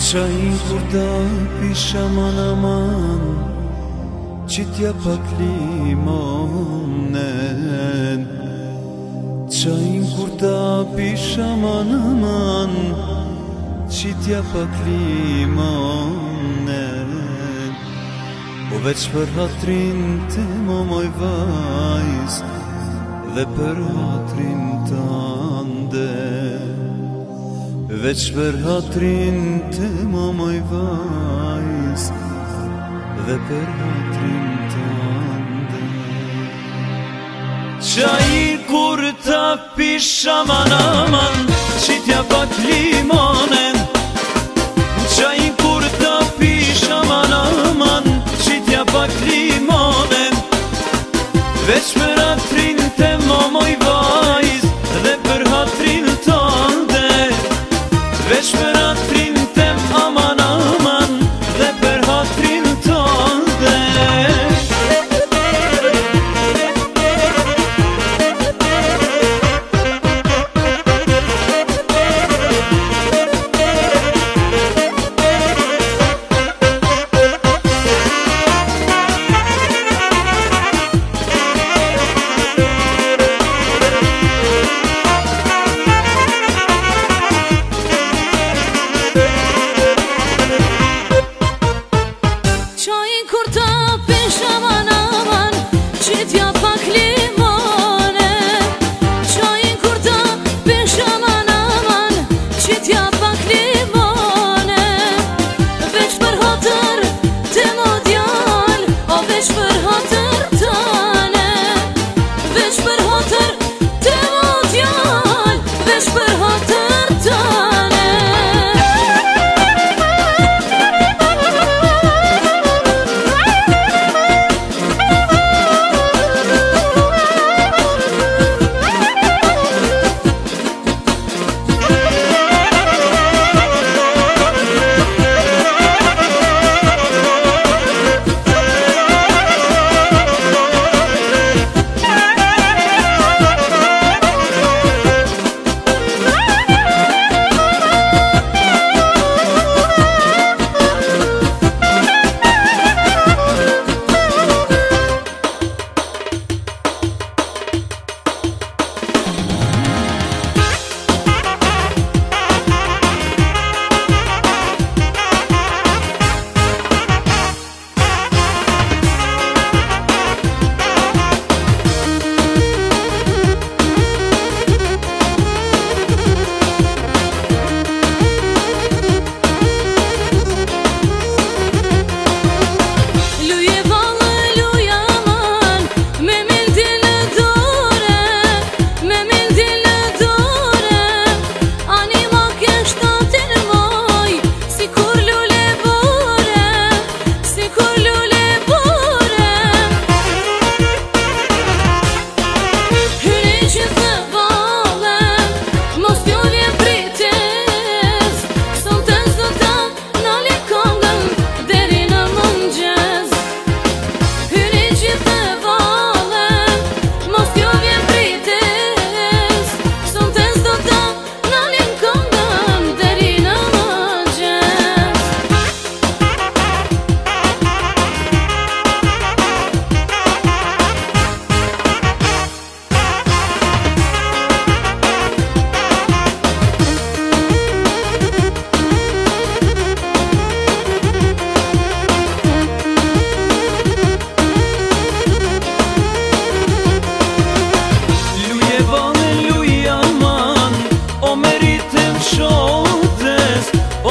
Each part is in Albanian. Qajnë kur da pisha man aman Qitja pak limonen Qajnë kur da pisha aman Qitja pak limonen Po veç për hatrin të momoj vajz Dhe për hatrin të Veç për hatrin të mamaj vajs Dhe për hatrin të ande Qa i kur të pisha manaman Qitja pak limonen چای کرتا پیش من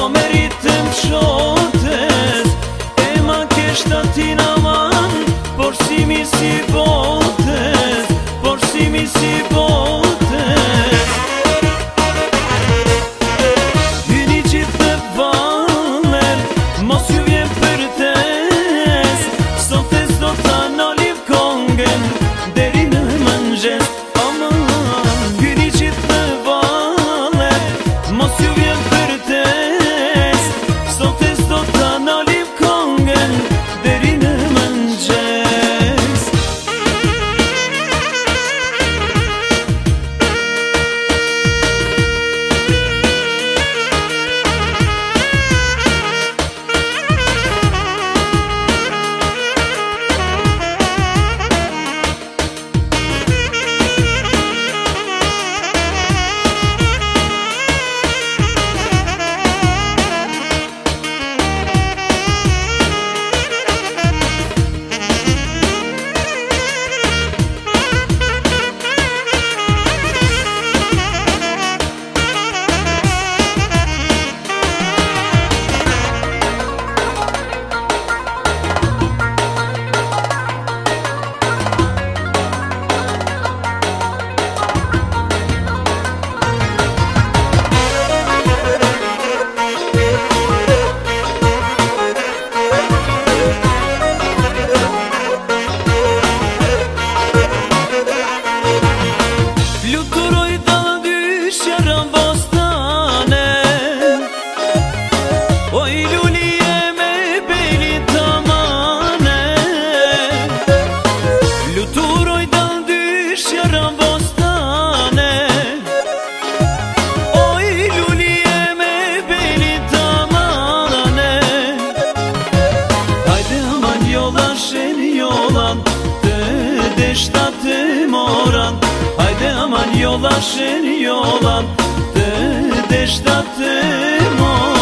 Meritem po me qotës E ma kështë të tina man Por si mi si De aman yol aşır yolan Deştatım o